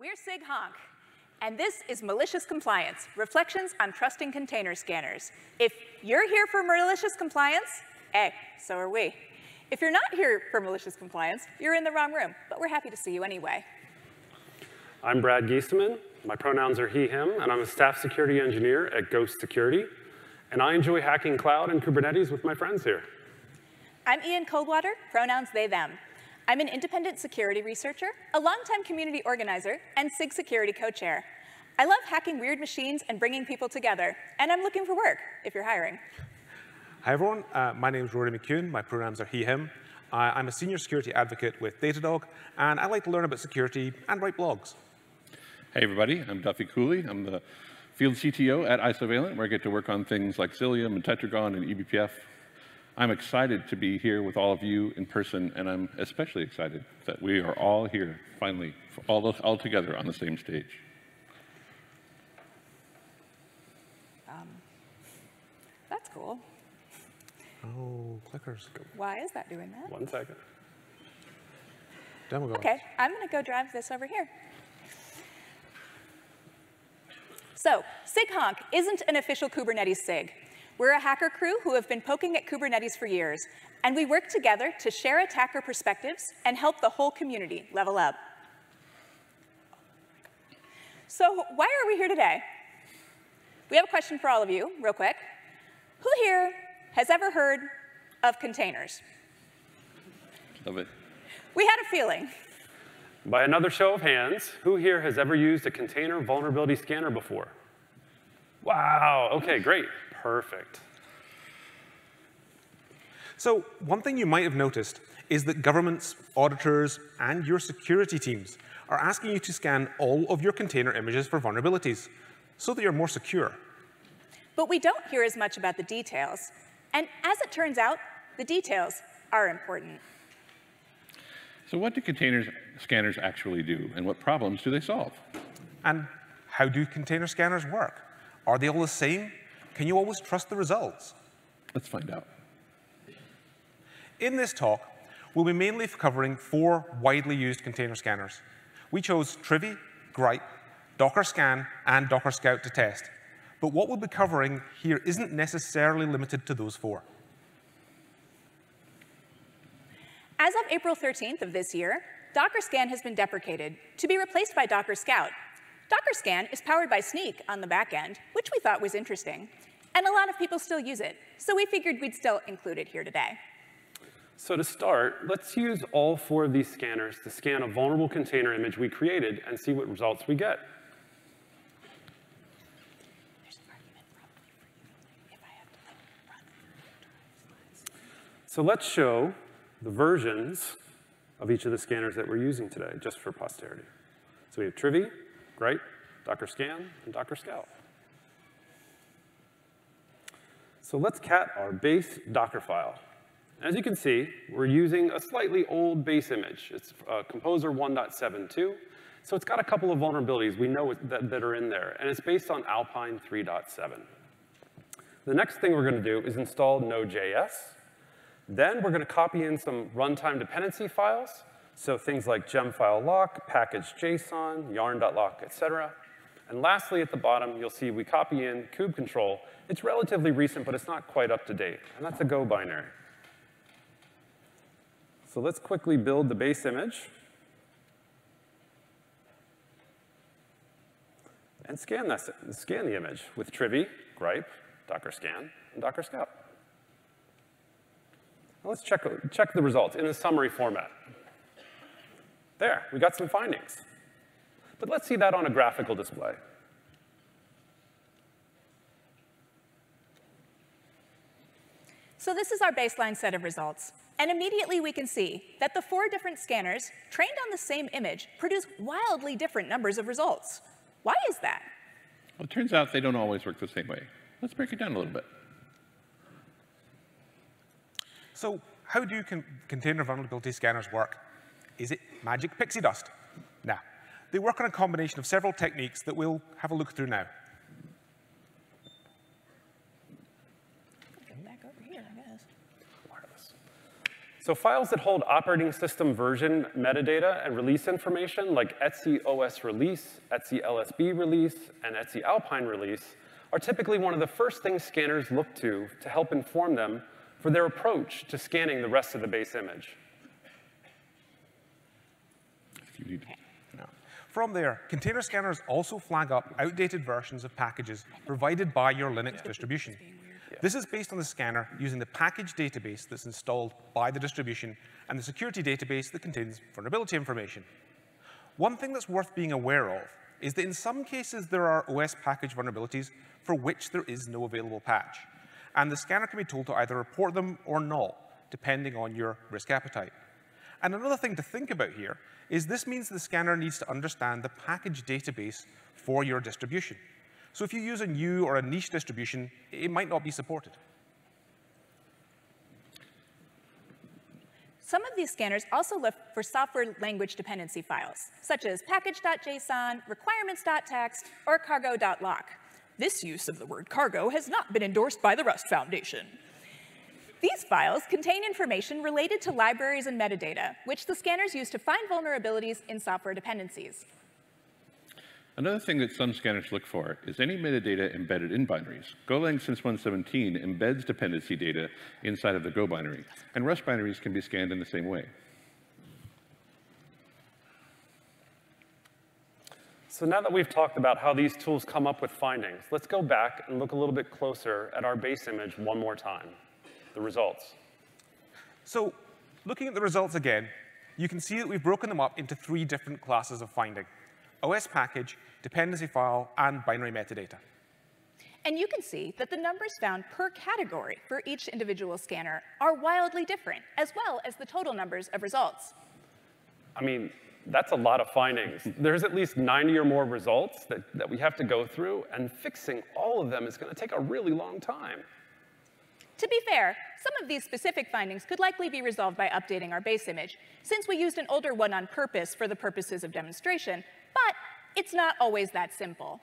We're SIG Honk, and this is Malicious Compliance, Reflections on Trusting Container Scanners. If you're here for malicious compliance, hey, so are we. If you're not here for malicious compliance, you're in the wrong room, but we're happy to see you anyway. I'm Brad Giesemann. My pronouns are he, him, and I'm a staff security engineer at Ghost Security. And I enjoy hacking cloud and Kubernetes with my friends here. I'm Ian Coldwater, pronouns they, them. I'm an independent security researcher, a longtime community organizer, and SIG security co-chair. I love hacking weird machines and bringing people together, and I'm looking for work if you're hiring. Hi, everyone. Uh, my name is Rory McEwen. My pronouns are he, him. Uh, I'm a senior security advocate with Datadog, and I like to learn about security and write blogs. Hey, everybody. I'm Duffy Cooley. I'm the field CTO at Isovalent, where I get to work on things like Cilium and Tetragon and eBPF. I'm excited to be here with all of you in person, and I'm especially excited that we are all here, finally, all, all together on the same stage. Um, that's cool. Oh, clickers. Why is that doing that? One second. Demo Okay, I'm going to go drive this over here. So, SIGHonk isn't an official Kubernetes SIG. We're a hacker crew who have been poking at Kubernetes for years, and we work together to share attacker perspectives and help the whole community level up. So why are we here today? We have a question for all of you, real quick. Who here has ever heard of containers? Love it. We had a feeling. By another show of hands, who here has ever used a container vulnerability scanner before? Wow, okay, great, perfect. So one thing you might have noticed is that governments, auditors, and your security teams are asking you to scan all of your container images for vulnerabilities so that you're more secure. But we don't hear as much about the details. And as it turns out, the details are important. So what do container scanners actually do, and what problems do they solve? And how do container scanners work? Are they all the same? Can you always trust the results? Let's find out. In this talk, we'll be mainly covering four widely used container scanners. We chose Trivy, Gripe, Docker Scan, and Docker Scout to test. But what we'll be covering here isn't necessarily limited to those four. As of April 13th of this year, Docker Scan has been deprecated to be replaced by Docker Scout. Docker Scan is powered by Sneak on the back end, which we thought was interesting. And a lot of people still use it, so we figured we'd still include it here today. So to start, let's use all four of these scanners to scan a vulnerable container image we created and see what results we get. So let's show the versions of each of the scanners that we're using today, just for posterity. So we have Trivy, Gripe, Docker Scan, and Docker Scout. So let's cat our base Docker file. As you can see, we're using a slightly old base image. It's uh, Composer 1.72, so it's got a couple of vulnerabilities we know that, that are in there, and it's based on Alpine 3.7. The next thing we're going to do is install Node.js. Then we're going to copy in some runtime dependency files, so things like gemfile lock, package.json, yarn.lock, et cetera. And lastly, at the bottom, you'll see we copy in kubectl. It's relatively recent, but it's not quite up to date, and that's a Go binary. So let's quickly build the base image. And scan, scan the image with Trivy, Gripe, Docker Scan, and Docker Scout. Now let's check, check the results in the summary format. There, we got some findings. But let's see that on a graphical display. So this is our baseline set of results. And immediately we can see that the four different scanners trained on the same image produce wildly different numbers of results. Why is that? Well, it turns out they don't always work the same way. Let's break it down a little bit. So how do con container vulnerability scanners work? Is it magic pixie dust? Nah. They work on a combination of several techniques that we'll have a look through now. So files that hold operating system version metadata and release information like etc OS release, etc LSB release, and etc Alpine release are typically one of the first things scanners look to to help inform them for their approach to scanning the rest of the base image. If you need. No. From there, container scanners also flag up outdated versions of packages provided by your Linux distribution. This is based on the scanner using the package database that's installed by the distribution and the security database that contains vulnerability information. One thing that's worth being aware of is that in some cases there are OS package vulnerabilities for which there is no available patch. And the scanner can be told to either report them or not, depending on your risk appetite. And another thing to think about here is this means the scanner needs to understand the package database for your distribution. So if you use a new or a niche distribution, it might not be supported. Some of these scanners also look for software language dependency files, such as package.json, requirements.txt, or cargo.lock. This use of the word cargo has not been endorsed by the Rust Foundation. These files contain information related to libraries and metadata, which the scanners use to find vulnerabilities in software dependencies. Another thing that some scanners look for is any metadata embedded in binaries. Golang since 117 embeds dependency data inside of the Go binary, and Rust binaries can be scanned in the same way. So now that we've talked about how these tools come up with findings, let's go back and look a little bit closer at our base image one more time, the results. So looking at the results again, you can see that we've broken them up into three different classes of finding. OS package, dependency file, and binary metadata. And you can see that the numbers found per category for each individual scanner are wildly different, as well as the total numbers of results. I mean, that's a lot of findings. There's at least 90 or more results that, that we have to go through, and fixing all of them is going to take a really long time. To be fair, some of these specific findings could likely be resolved by updating our base image, since we used an older one on purpose for the purposes of demonstration, but it's not always that simple.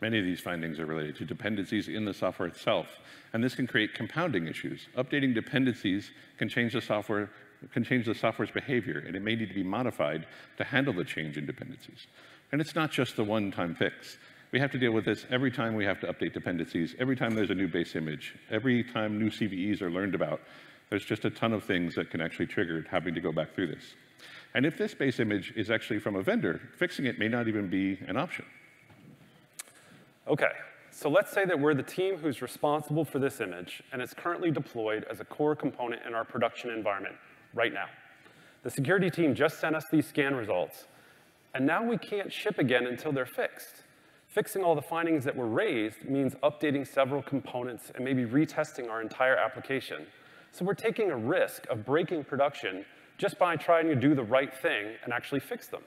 Many of these findings are related to dependencies in the software itself, and this can create compounding issues. Updating dependencies can change the software can change the software's behavior, and it may need to be modified to handle the change in dependencies. And it's not just the one-time fix. We have to deal with this every time we have to update dependencies, every time there's a new base image, every time new CVEs are learned about. There's just a ton of things that can actually trigger having to go back through this. And if this base image is actually from a vendor, fixing it may not even be an option. Okay, so let's say that we're the team who's responsible for this image, and it's currently deployed as a core component in our production environment right now. The security team just sent us these scan results, and now we can't ship again until they're fixed. Fixing all the findings that were raised means updating several components and maybe retesting our entire application. So we're taking a risk of breaking production just by trying to do the right thing and actually fix them.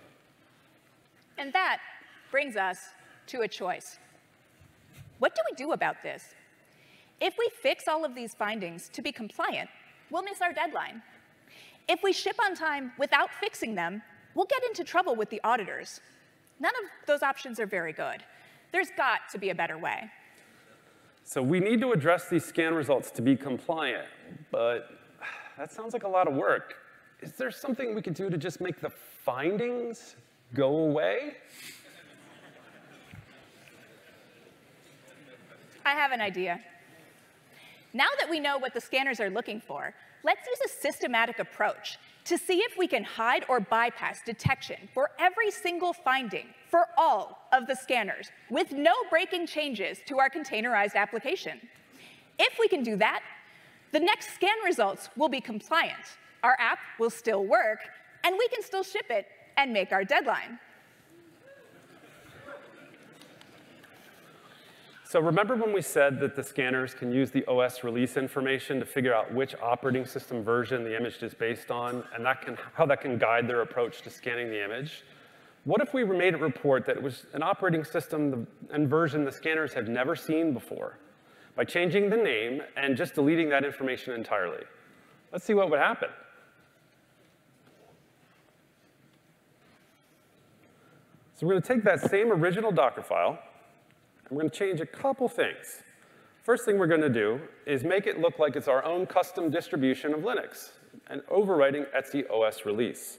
And that brings us to a choice. What do we do about this? If we fix all of these findings to be compliant, we'll miss our deadline. If we ship on time without fixing them, we'll get into trouble with the auditors. None of those options are very good. There's got to be a better way. So we need to address these scan results to be compliant, but that sounds like a lot of work. Is there something we could do to just make the findings go away? I have an idea. Now that we know what the scanners are looking for, let's use a systematic approach to see if we can hide or bypass detection for every single finding for all of the scanners with no breaking changes to our containerized application. If we can do that, the next scan results will be compliant, our app will still work, and we can still ship it and make our deadline. So remember when we said that the scanners can use the OS release information to figure out which operating system version the image is based on, and that can, how that can guide their approach to scanning the image? What if we made it report that it was an operating system and version the scanners have never seen before by changing the name and just deleting that information entirely? Let's see what would happen. So we're going to take that same original Docker file, we're going to change a couple things. First thing we're going to do is make it look like it's our own custom distribution of Linux. and overwriting Etsy OS release.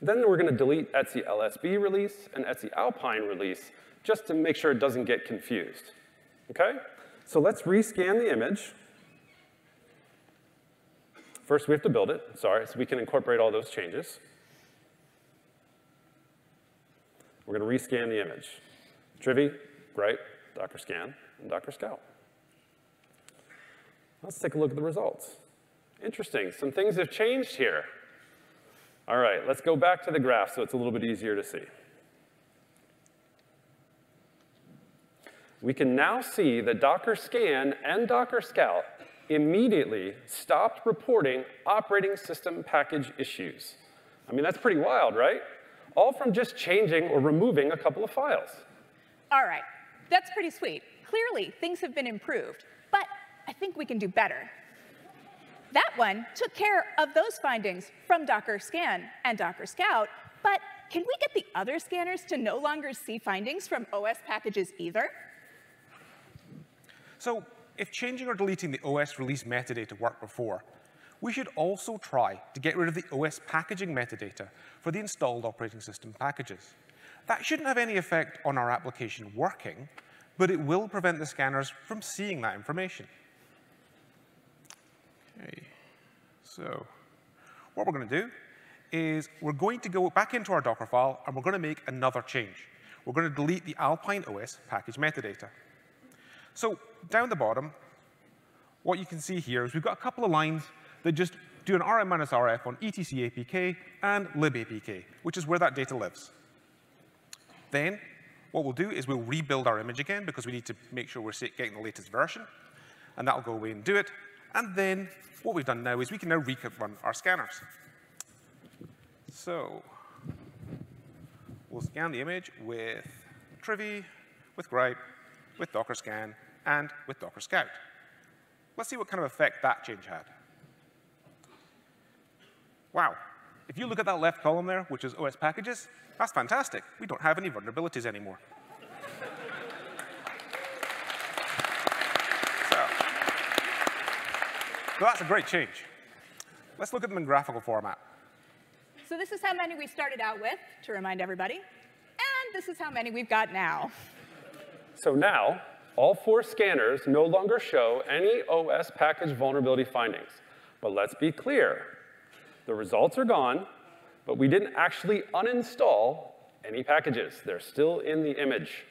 Then we're going to delete Etsy LSB release and Etsy Alpine release just to make sure it doesn't get confused. Okay? So let's rescan the image. First, we have to build it, sorry, so we can incorporate all those changes. We're going to rescan the image. Trivy, Gripe, Docker Scan, and Docker Scout. Let's take a look at the results. Interesting, some things have changed here. All right, let's go back to the graph so it's a little bit easier to see. We can now see that Docker Scan and Docker Scout immediately stopped reporting operating system package issues. I mean, that's pretty wild, right? All from just changing or removing a couple of files. All right, that's pretty sweet. Clearly, things have been improved, but I think we can do better. That one took care of those findings from Docker Scan and Docker Scout, but can we get the other scanners to no longer see findings from OS packages either? So if changing or deleting the OS release metadata worked before, we should also try to get rid of the OS packaging metadata for the installed operating system packages. That shouldn't have any effect on our application working, but it will prevent the scanners from seeing that information. Okay, so what we're going to do is we're going to go back into our Docker file and we're going to make another change. We're going to delete the Alpine OS package metadata. So down the bottom, what you can see here is we've got a couple of lines that just do an rm-rf on etc apk and libapk, which is where that data lives. Then what we'll do is we'll rebuild our image again because we need to make sure we're getting the latest version. And that'll go away and do it. And then what we've done now is we can now rerun our scanners. So we'll scan the image with Trivy, with Gripe, with Docker Scan, and with Docker Scout. Let's see what kind of effect that change had. Wow. If you look at that left column there, which is OS packages, that's fantastic. We don't have any vulnerabilities anymore. so, so that's a great change. Let's look at them in graphical format. So this is how many we started out with, to remind everybody. And this is how many we've got now. So now, all four scanners no longer show any OS package vulnerability findings. But let's be clear. The results are gone, but we didn't actually uninstall any packages. They're still in the image.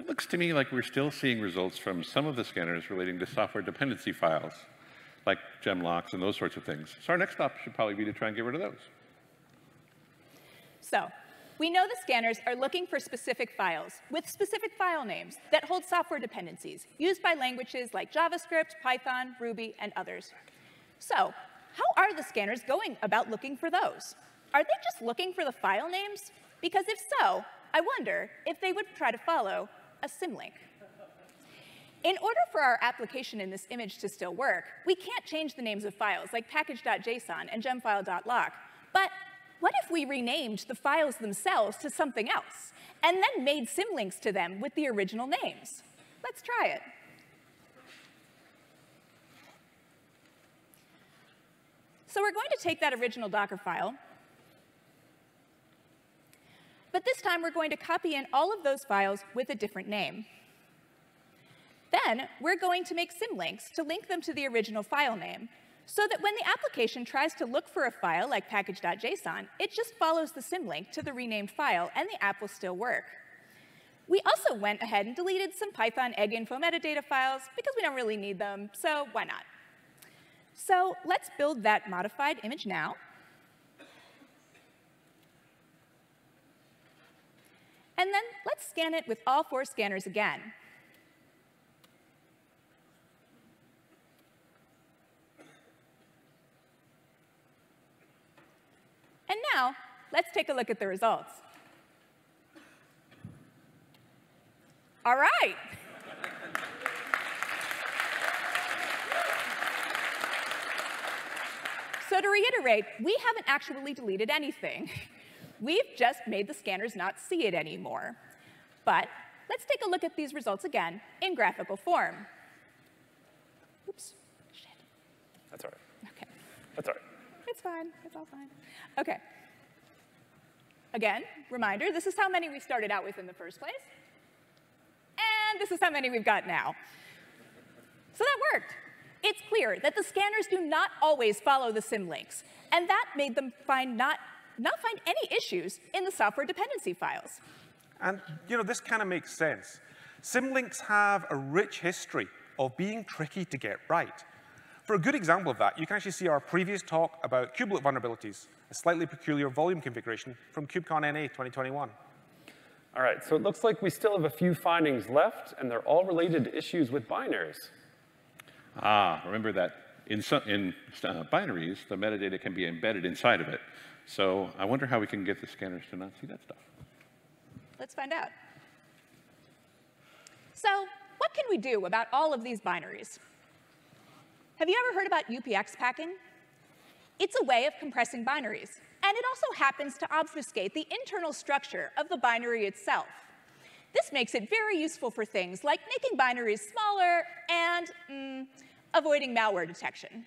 It looks to me like we're still seeing results from some of the scanners relating to software dependency files, like gem locks and those sorts of things. So our next stop should probably be to try and get rid of those. So we know the scanners are looking for specific files with specific file names that hold software dependencies used by languages like JavaScript, Python, Ruby, and others. So how are the scanners going about looking for those? Are they just looking for the file names? Because if so, I wonder if they would try to follow a symlink. In order for our application in this image to still work, we can't change the names of files like package.json and gemfile.lock. But what if we renamed the files themselves to something else and then made symlinks to them with the original names? Let's try it. So we're going to take that original Docker file, but this time we're going to copy in all of those files with a different name. Then we're going to make symlinks to link them to the original file name so that when the application tries to look for a file like package.json, it just follows the symlink to the renamed file and the app will still work. We also went ahead and deleted some Python egg info metadata files because we don't really need them, so why not? So let's build that modified image now. And then let's scan it with all four scanners again. And now, let's take a look at the results. All right. So to reiterate, we haven't actually deleted anything. We've just made the scanners not see it anymore. But let's take a look at these results again in graphical form. Oops, shit. That's all right. Okay. That's all right. It's fine. It's all fine. OK. Again, reminder, this is how many we started out with in the first place. And this is how many we've got now. So that worked. It's clear that the scanners do not always follow the symlinks, and that made them find not, not find any issues in the software dependency files. And you know, this kind of makes sense. Symlinks have a rich history of being tricky to get right. For a good example of that, you can actually see our previous talk about kubelet vulnerabilities, a slightly peculiar volume configuration from KubeCon NA 2021. All right, so it looks like we still have a few findings left, and they're all related to issues with binaries. Ah, remember that in, some, in uh, binaries, the metadata can be embedded inside of it. So I wonder how we can get the scanners to not see that stuff. Let's find out. So what can we do about all of these binaries? Have you ever heard about UPX packing? It's a way of compressing binaries, and it also happens to obfuscate the internal structure of the binary itself. This makes it very useful for things like making binaries smaller and mm, avoiding malware detection.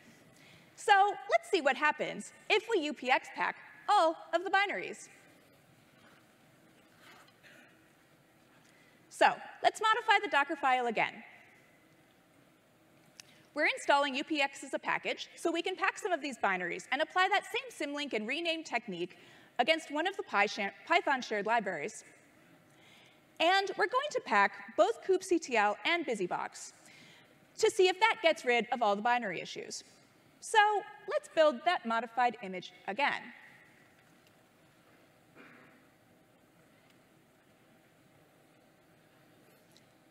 So let's see what happens if we UPX pack all of the binaries. So let's modify the Docker file again. We're installing UPX as a package, so we can pack some of these binaries and apply that same symlink and rename technique against one of the Python shared libraries. And we're going to pack both kubectl and BusyBox to see if that gets rid of all the binary issues. So let's build that modified image again.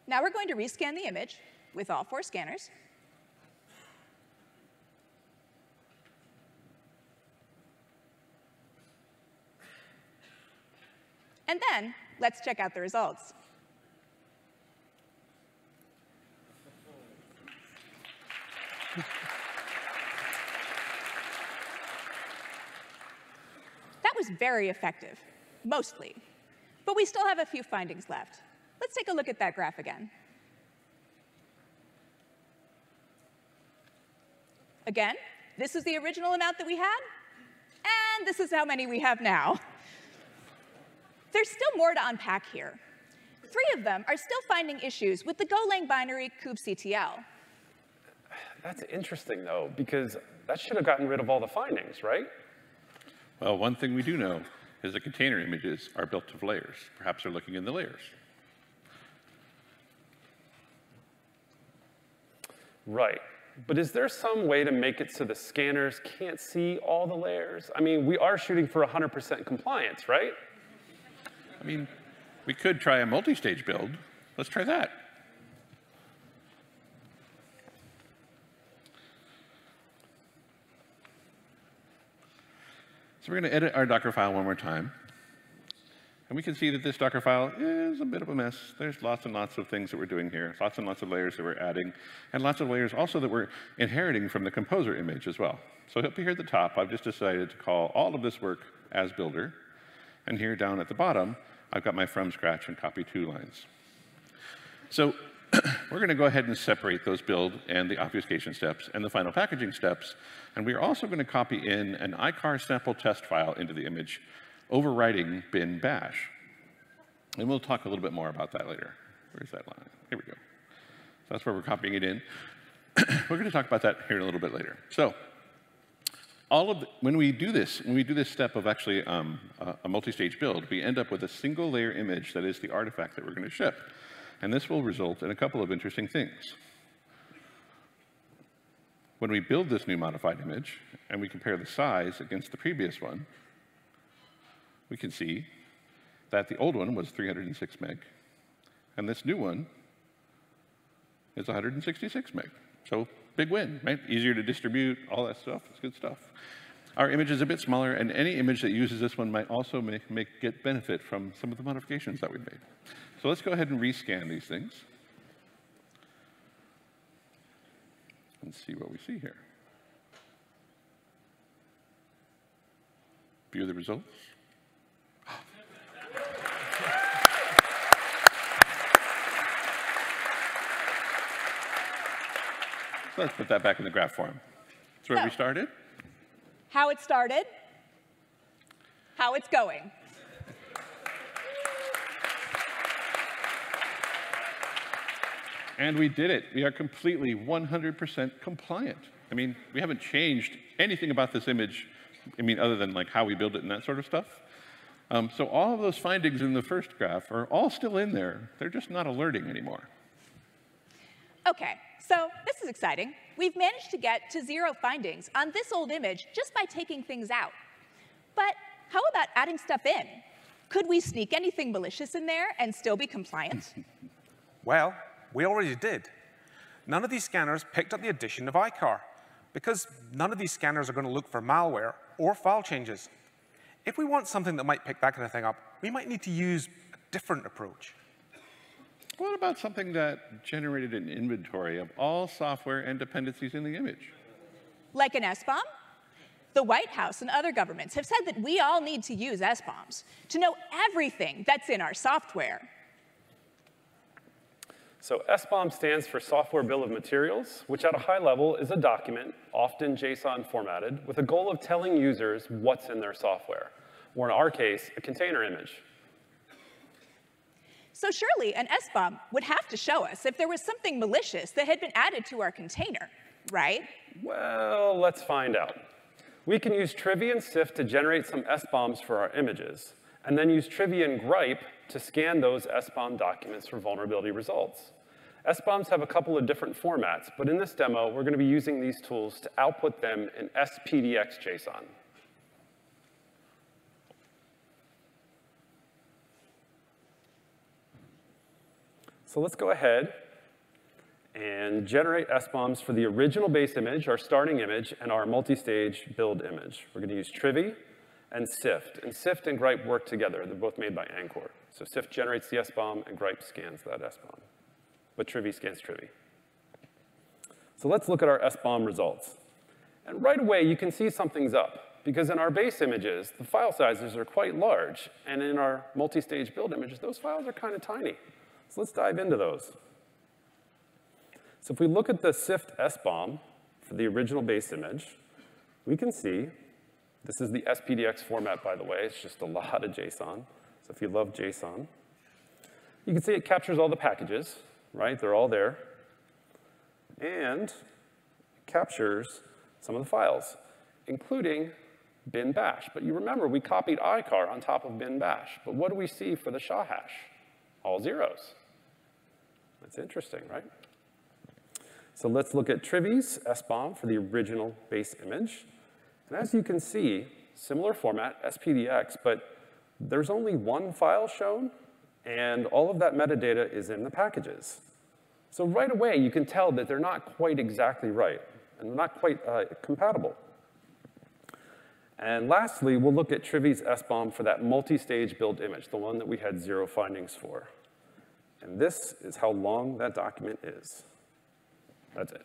Now we're going to rescan the image with all four scanners. And then let's check out the results. that was very effective, mostly. But we still have a few findings left. Let's take a look at that graph again. Again, this is the original amount that we had, and this is how many we have now. There's still more to unpack here. Three of them are still finding issues with the Golang binary kubectl. That's interesting, though, because that should have gotten rid of all the findings, right? Well, one thing we do know is that container images are built of layers. Perhaps they're looking in the layers. Right. But is there some way to make it so the scanners can't see all the layers? I mean, we are shooting for 100% compliance, right? I mean, we could try a multi-stage build. Let's try that. So we're going to edit our Docker file one more time. And we can see that this Docker file is a bit of a mess. There's lots and lots of things that we're doing here, lots and lots of layers that we're adding, and lots of layers also that we're inheriting from the composer image as well. So up here at the top, I've just decided to call all of this work as builder. And here down at the bottom, I've got my from scratch and copy two lines. So we're going to go ahead and separate those build and the obfuscation steps and the final packaging steps. And we are also going to copy in an icar sample test file into the image overwriting bin bash. And we'll talk a little bit more about that later. Where's that line? Here we go. So that's where we're copying it in. we're going to talk about that here in a little bit later. So all of the, when we do this, when we do this step of actually um, a, multi-stage build, we end up with a single layer image that is the artifact that we're going to ship. And this will result in a couple of interesting things. When we build this new modified image and we compare the size against the previous one, we can see that the old one was 306 meg, and this new one is 166 meg. So big win, right? Easier to distribute, all that stuff. It's good stuff. Our image is a bit smaller, and any image that uses this one might also make, make get benefit from some of the modifications that we made. So let's go ahead and rescan these things and see what we see here. View the results. So let's put that back in the graph form. That's where we started. how it started, how it's going. And we did it. We are completely 100% compliant. I mean, we haven't changed anything about this image, I mean, other than like how we build it and that sort of stuff. Um, so all of those findings in the first graph are all still in there. They're just not alerting anymore. Okay, so this is exciting. We've managed to get to zero findings on this old image just by taking things out. But how about adding stuff in? Could we sneak anything malicious in there and still be compliant? Well, we already did. None of these scanners picked up the addition of iCar because none of these scanners are going to look for malware or file changes. If we want something that might pick that kind of thing up, we might need to use a different approach. What about something that generated an inventory of all software and dependencies in the image? Like an SBOM? The White House and other governments have said that we all need to use SBOMs to know everything that's in our software. So SBOM stands for Software Bill of Materials, which at a high level is a document, often JSON formatted, with a goal of telling users what's in their software, or in our case, a container image. So surely an SBOM would have to show us if there was something malicious that had been added to our container, right? Well, let's find out. We can use Trivy and SIFT to generate some SBOMs for our images, and then use Trivy and Gripe to scan those SBOM documents for vulnerability results. SBOMs have a couple of different formats, but in this demo, we're going to be using these tools to output them in SPDX JSON. So let's go ahead and generate SBOMs for the original base image, our starting image, and our multi-stage build image. We're going to use Trivy and SIFT. And SIFT and Gripe work together. They're both made by Ancor. So SIFT generates the SBOM, and Gripe scans that SBOM. But Trivy scans Trivy. So let's look at our SBOM results. And right away, you can see something's up. Because in our base images, the file sizes are quite large. And in our multi-stage build images, those files are kind of tiny. So let's dive into those. So if we look at the SIFT SBOM for the original base image, we can see, this is the SPDX format, by the way. It's just a lot of JSON. So if you love JSON, you can see it captures all the packages, right? They're all there. And captures some of the files, including bin bash. But you remember, we copied iCar on top of bin bash. But what do we see for the SHA hash? All zeros. That's interesting, right? So let's look at Trivy's SBOM for the original base image. And as you can see, similar format, SPDX, but there's only one file shown, and all of that metadata is in the packages. So right away, you can tell that they're not quite exactly right, and they're not quite uh, compatible. And lastly, we'll look at Trivy's SBOM for that multi-stage build image, the one that we had zero findings for. And this is how long that document is. That's it.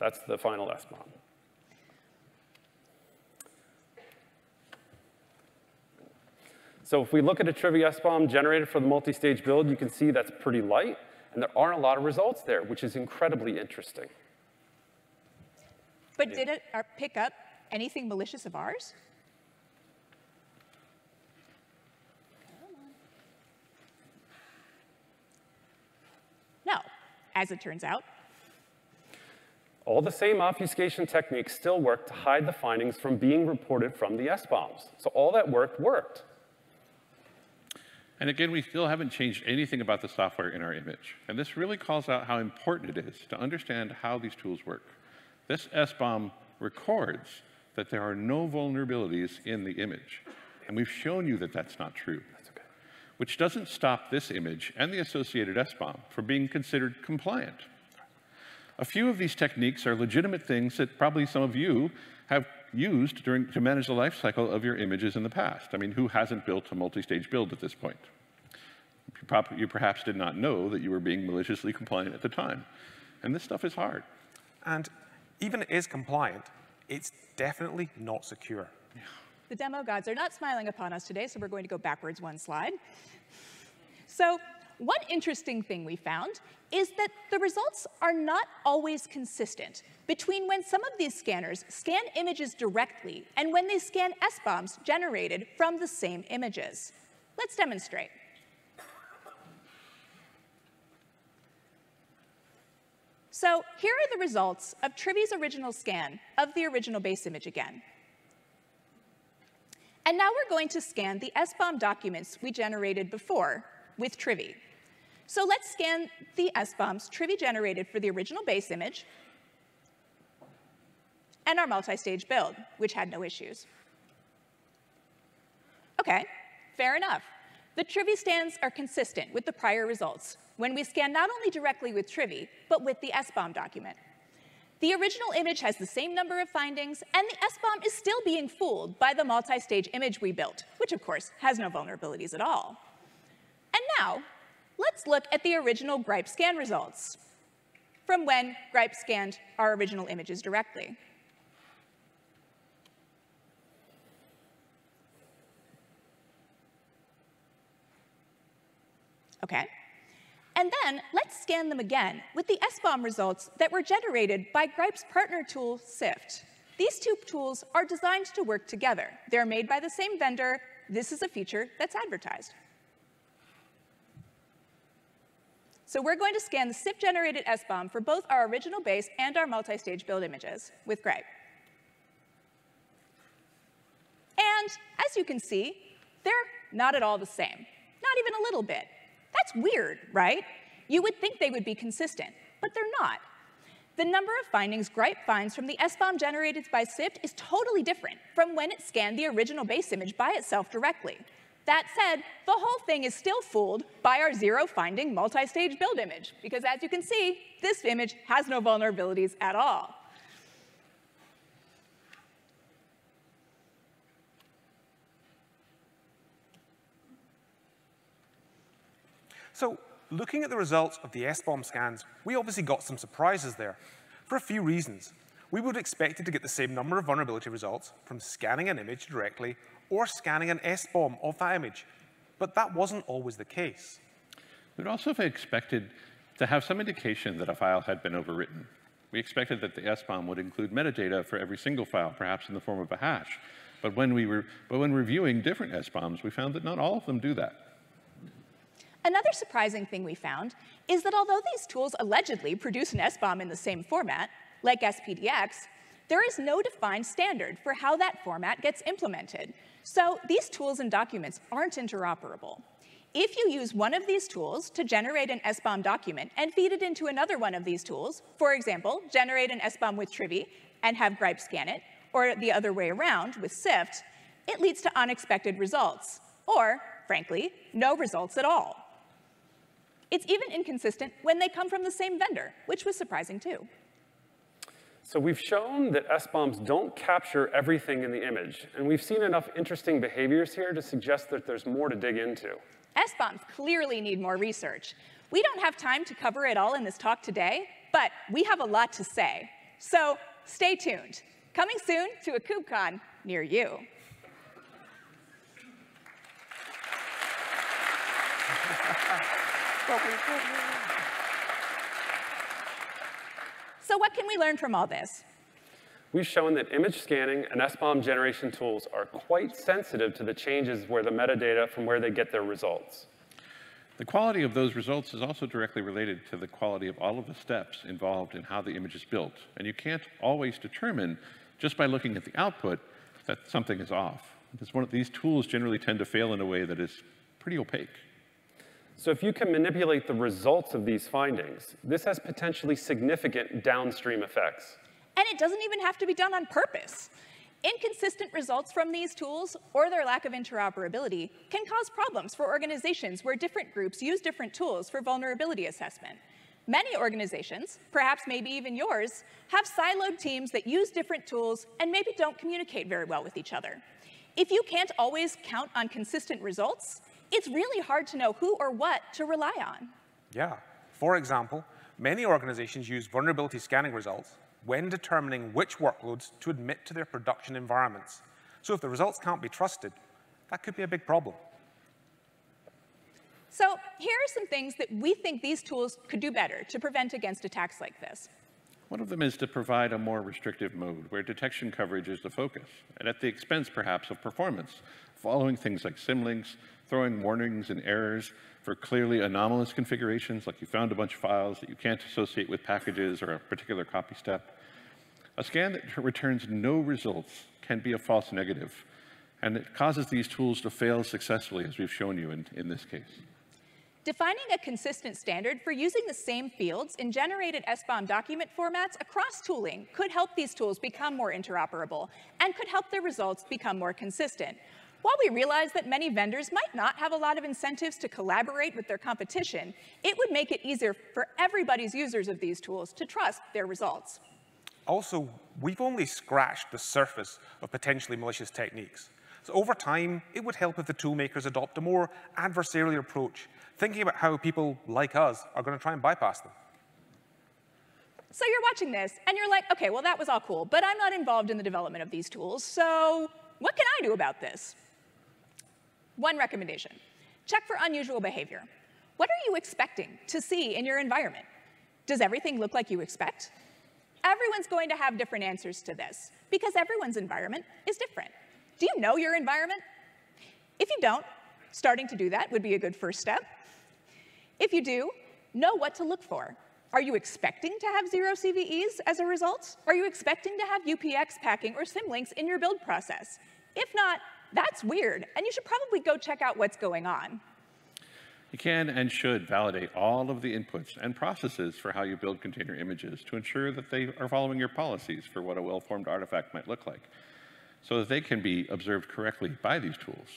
That's the final SBOM. So if we look at a Trivy SBOM generated for the multi-stage build, you can see that's pretty light, and there aren't a lot of results there, which is incredibly interesting. But did it pick up anything malicious of ours? No, as it turns out. All the same obfuscation techniques still work to hide the findings from being reported from the S-bombs. So all that work worked. And again, we still haven't changed anything about the software in our image. And this really calls out how important it is to understand how these tools work. This S-bomb records that there are no vulnerabilities in the image. And we've shown you that that's not true. Which doesn't stop this image and the associated SBOM from being considered compliant. A few of these techniques are legitimate things that probably some of you have used during, to manage the lifecycle of your images in the past. I mean, who hasn't built a multi-stage build at this point? You perhaps did not know that you were being maliciously compliant at the time. And this stuff is hard. And even if it is compliant, it's definitely not secure. The demo gods are not smiling upon us today, so we're going to go backwards one slide. So one interesting thing we found is that the results are not always consistent between when some of these scanners scan images directly and when they scan S-bombs generated from the same images. Let's demonstrate. So here are the results of Trivi's original scan of the original base image again. And now we're going to scan the SBOM documents we generated before with Trivi. So let's scan the SBOMs Trivi generated for the original base image and our multi-stage build, which had no issues. OK, fair enough. The Trivi scans are consistent with the prior results when we scan not only directly with Trivi, but with the SBOM document. The original image has the same number of findings, and the SBOM is still being fooled by the multi-stage image we built, which of course has no vulnerabilities at all. And now, let's look at the original Gripe scan results from when Gripe scanned our original images directly. Okay, and then let's scan them again with the SBOM results that were generated by Gripe's partner tool, Sift. These two tools are designed to work together. They're made by the same vendor. This is a feature that's advertised. So we're going to scan the Sift-generated SBOM for both our original base and our multi-stage build images with Gripe. And as you can see, they're not at all the same, not even a little bit. That's weird, right? You would think they would be consistent, but they're not. The number of findings Gripe finds from the SBOM generated by SIFT is totally different from when it scanned the original base image by itself directly. That said, the whole thing is still fooled by our zero finding multi-stage build image, because as you can see, this image has no vulnerabilities at all. So looking at the results of the SBOM scans, we obviously got some surprises there for a few reasons. We would have expected to get the same number of vulnerability results from scanning an image directly or scanning an SBOM of that image, but that wasn't always the case. We'd also have expected to have some indication that a file had been overwritten. We expected that the SBOM would include metadata for every single file, perhaps in the form of a hash. But when, we were, but when reviewing different SBOMs, we found that not all of them do that. Another surprising thing we found is that although these tools allegedly produce an SBOM in the same format, like SPDX, there is no defined standard for how that format gets implemented. So these tools and documents aren't interoperable. If you use one of these tools to generate an SBOM document and feed it into another one of these tools, for example, generate an SBOM with Trivi and have Gripe scan it, or the other way around with SIFT, it leads to unexpected results, or, frankly, no results at all. It's even inconsistent when they come from the same vendor, which was surprising too. So we've shown that SBOMs don't capture everything in the image, and we've seen enough interesting behaviors here to suggest that there's more to dig into. SBOMs clearly need more research. We don't have time to cover it all in this talk today, but we have a lot to say. So stay tuned. Coming soon to a KubeCon near you. So what can we learn from all this? We've shown that image scanning and SBOM generation tools are quite sensitive to the changes where the metadata from where they get their results. The quality of those results is also directly related to the quality of all of the steps involved in how the image is built. And you can't always determine, just by looking at the output, that something is off. Because one of these tools generally tend to fail in a way that is pretty opaque. So if you can manipulate the results of these findings, this has potentially significant downstream effects. And it doesn't even have to be done on purpose. Inconsistent results from these tools or their lack of interoperability can cause problems for organizations where different groups use different tools for vulnerability assessment. Many organizations, perhaps maybe even yours, have siloed teams that use different tools and maybe don't communicate very well with each other. If you can't always count on consistent results, it's really hard to know who or what to rely on. Yeah. For example, many organizations use vulnerability scanning results when determining which workloads to admit to their production environments. So if the results can't be trusted, that could be a big problem. So here are some things that we think these tools could do better to prevent against attacks like this. One of them is to provide a more restrictive mode where detection coverage is the focus, and at the expense perhaps of performance, following things like symlinks, throwing warnings and errors for clearly anomalous configurations, like you found a bunch of files that you can't associate with packages or a particular copy step. A scan that returns no results can be a false negative, and it causes these tools to fail successfully, as we've shown you in, in this case. Defining a consistent standard for using the same fields in generated SBOM document formats across tooling could help these tools become more interoperable and could help their results become more consistent. While we realize that many vendors might not have a lot of incentives to collaborate with their competition, it would make it easier for everybody's users of these tools to trust their results. Also, we've only scratched the surface of potentially malicious techniques. So over time, it would help if the tool makers adopt a more adversarial approach thinking about how people like us are going to try and bypass them. So you're watching this, and you're like, OK, well, that was all cool, but I'm not involved in the development of these tools, so what can I do about this? One recommendation. Check for unusual behavior. What are you expecting to see in your environment? Does everything look like you expect? Everyone's going to have different answers to this, because everyone's environment is different. Do you know your environment? If you don't, starting to do that would be a good first step. If you do, know what to look for. Are you expecting to have zero CVEs as a result? Are you expecting to have UPX packing or symlinks in your build process? If not, that's weird, and you should probably go check out what's going on. You can and should validate all of the inputs and processes for how you build container images to ensure that they are following your policies for what a well-formed artifact might look like, so that they can be observed correctly by these tools.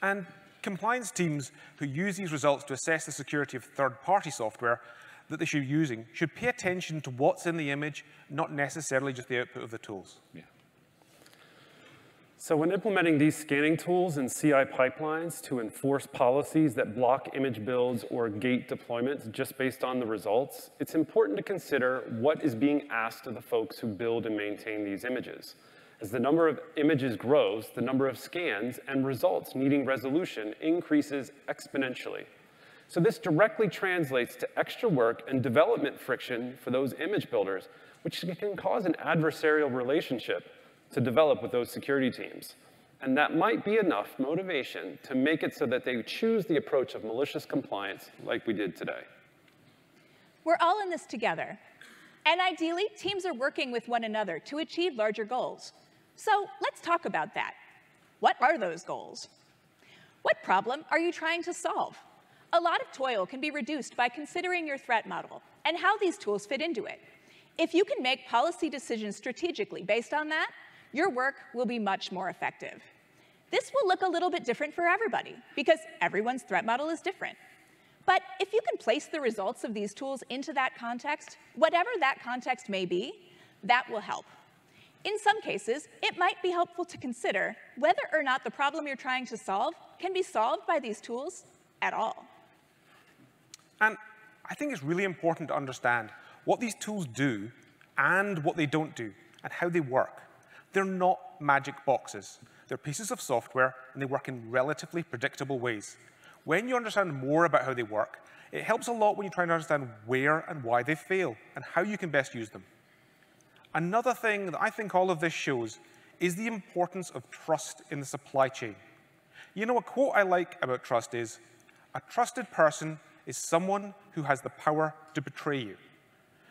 And compliance teams who use these results to assess the security of third-party software that they should be using should pay attention to what's in the image, not necessarily just the output of the tools. Yeah. So when implementing these scanning tools in CI pipelines to enforce policies that block image builds or gate deployments just based on the results, it's important to consider what is being asked of the folks who build and maintain these images. As the number of images grows, the number of scans and results needing resolution increases exponentially. So this directly translates to extra work and development friction for those image builders, which can cause an adversarial relationship to develop with those security teams. And that might be enough motivation to make it so that they choose the approach of malicious compliance like we did today. We're all in this together. And ideally, teams are working with one another to achieve larger goals. So let's talk about that. What are those goals? What problem are you trying to solve? A lot of toil can be reduced by considering your threat model and how these tools fit into it. If you can make policy decisions strategically based on that, your work will be much more effective. This will look a little bit different for everybody because everyone's threat model is different. But if you can place the results of these tools into that context, whatever that context may be, that will help. In some cases, it might be helpful to consider whether or not the problem you're trying to solve can be solved by these tools at all. And I think it's really important to understand what these tools do and what they don't do and how they work. They're not magic boxes. They're pieces of software, and they work in relatively predictable ways. When you understand more about how they work, it helps a lot when you try to understand where and why they fail and how you can best use them. Another thing that I think all of this shows is the importance of trust in the supply chain. You know, a quote I like about trust is, a trusted person is someone who has the power to betray you.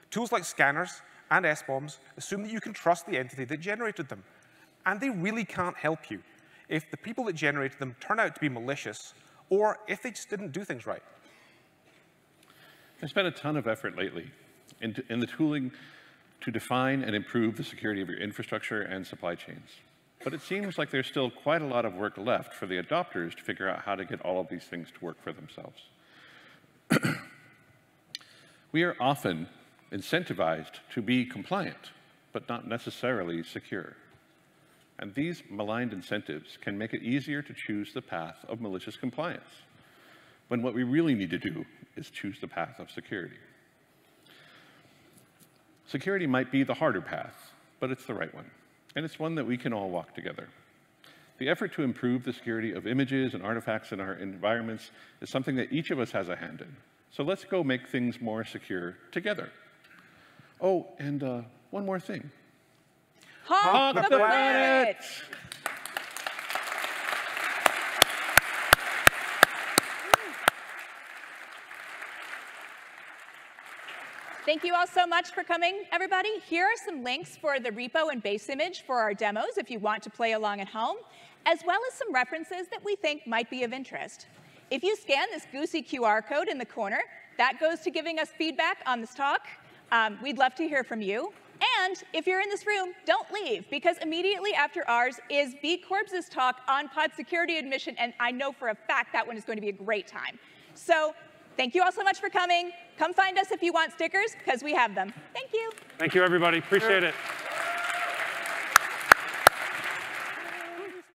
Tools like scanners and SBOMs assume that you can trust the entity that generated them. And they really can't help you if the people that generated them turn out to be malicious or if they just didn't do things right. I spent a ton of effort lately in, in the tooling to define and improve the security of your infrastructure and supply chains. But it seems like there's still quite a lot of work left for the adopters to figure out how to get all of these things to work for themselves. we are often incentivized to be compliant, but not necessarily secure. And these maligned incentives can make it easier to choose the path of malicious compliance, when what we really need to do is choose the path of security. Security might be the harder path, but it's the right one, and it's one that we can all walk together. The effort to improve the security of images and artifacts in our environments is something that each of us has a hand in. So let's go make things more secure together. Oh, and uh, one more thing. Honk, Honk the, the planet! Thank you all so much for coming, everybody. Here are some links for the repo and base image for our demos if you want to play along at home, as well as some references that we think might be of interest. If you scan this Goosey QR code in the corner, that goes to giving us feedback on this talk. Um, we'd love to hear from you. And if you're in this room, don't leave, because immediately after ours is B Corps's talk on pod security admission, and I know for a fact that one is going to be a great time. So thank you all so much for coming. Come find us if you want stickers, because we have them. Thank you. Thank you, everybody. Appreciate it.